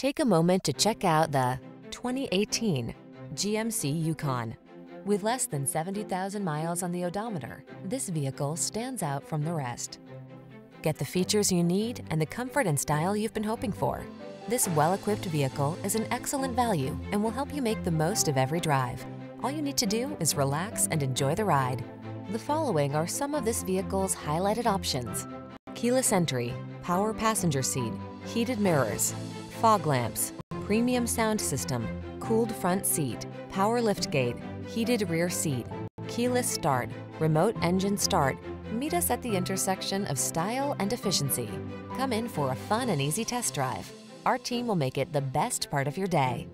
Take a moment to check out the 2018 GMC Yukon. With less than 70,000 miles on the odometer, this vehicle stands out from the rest. Get the features you need and the comfort and style you've been hoping for. This well-equipped vehicle is an excellent value and will help you make the most of every drive. All you need to do is relax and enjoy the ride. The following are some of this vehicle's highlighted options. Keyless entry, power passenger seat, heated mirrors, fog lamps, premium sound system, cooled front seat, power liftgate, heated rear seat, keyless start, remote engine start. Meet us at the intersection of style and efficiency. Come in for a fun and easy test drive. Our team will make it the best part of your day.